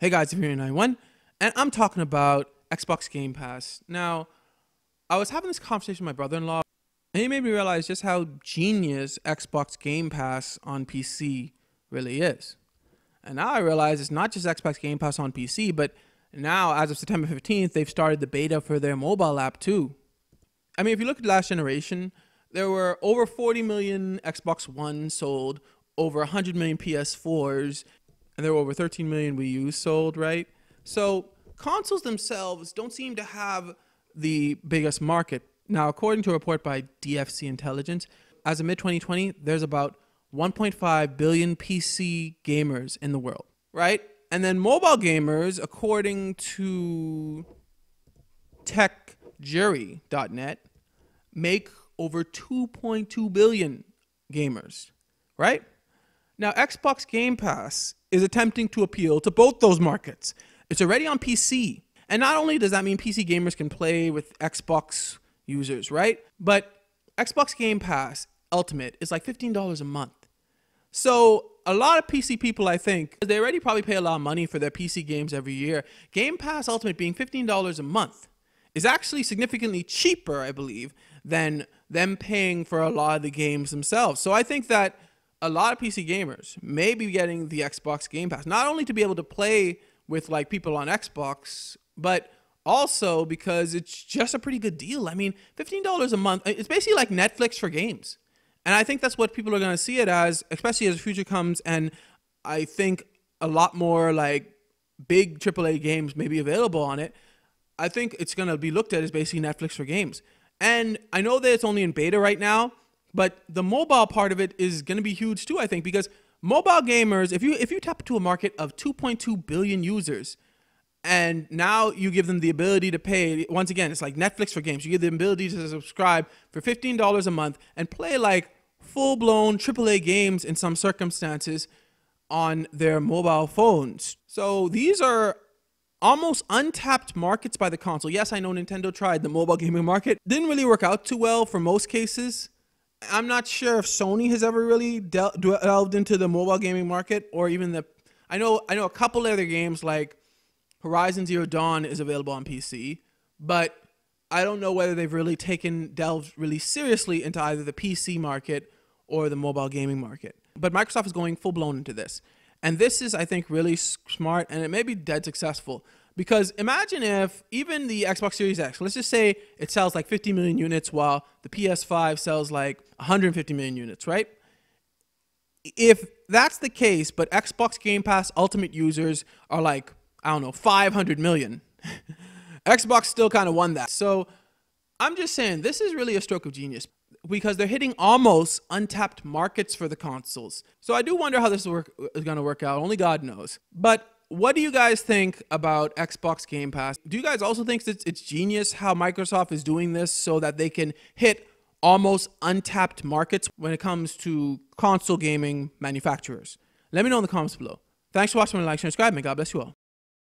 Hey guys, it's Fury91, and I'm talking about Xbox Game Pass. Now, I was having this conversation with my brother-in-law, and he made me realize just how genius Xbox Game Pass on PC really is. And now I realize it's not just Xbox Game Pass on PC, but now, as of September 15th, they've started the beta for their mobile app too. I mean, if you look at last generation, there were over 40 million Xbox One sold, over 100 million PS4s, and there were over 13 million Wii U's sold, right? So consoles themselves don't seem to have the biggest market. Now, according to a report by DFC Intelligence, as of mid 2020, there's about 1.5 billion PC gamers in the world, right? And then mobile gamers, according to techjury.net, make over 2.2 billion gamers, right? Now, Xbox Game Pass is attempting to appeal to both those markets. It's already on PC. And not only does that mean PC gamers can play with Xbox users, right? But Xbox Game Pass Ultimate is like $15 a month. So a lot of PC people, I think, they already probably pay a lot of money for their PC games every year. Game Pass Ultimate being $15 a month is actually significantly cheaper, I believe, than them paying for a lot of the games themselves. So I think that a lot of PC gamers may be getting the Xbox Game Pass, not only to be able to play with like people on Xbox, but also because it's just a pretty good deal. I mean, $15 a month, it's basically like Netflix for games. And I think that's what people are going to see it as, especially as the future comes. And I think a lot more like big AAA games may be available on it. I think it's going to be looked at as basically Netflix for games. And I know that it's only in beta right now, but the mobile part of it is going to be huge too, I think, because mobile gamers, if you if you tap into a market of 2.2 billion users, and now you give them the ability to pay. Once again, it's like Netflix for games. You give them the ability to subscribe for fifteen dollars a month and play like full blown AAA games in some circumstances on their mobile phones. So these are almost untapped markets by the console. Yes, I know Nintendo tried the mobile gaming market. Didn't really work out too well for most cases. I'm not sure if Sony has ever really del- delved into the mobile gaming market or even the. I know I know a couple other games like Horizon Zero Dawn is available on PC, but I don't know whether they've really taken delved really seriously into either the PC market or the mobile gaming market. But Microsoft is going full blown into this, and this is I think really smart and it may be dead successful because imagine if even the Xbox Series X, let's just say it sells like 50 million units while the PS5 sells like 150 million units, right? If that's the case, but Xbox Game Pass Ultimate users are like, I don't know, 500 million, Xbox still kind of won that. So I'm just saying, this is really a stroke of genius because they're hitting almost untapped markets for the consoles. So I do wonder how this work, is going to work out. Only God knows. But what do you guys think about Xbox Game Pass? Do you guys also think it's, it's genius how Microsoft is doing this so that they can hit almost untapped markets when it comes to console gaming manufacturers? Let me know in the comments below. Thanks for watching. Like, share, subscribe, and God bless you all.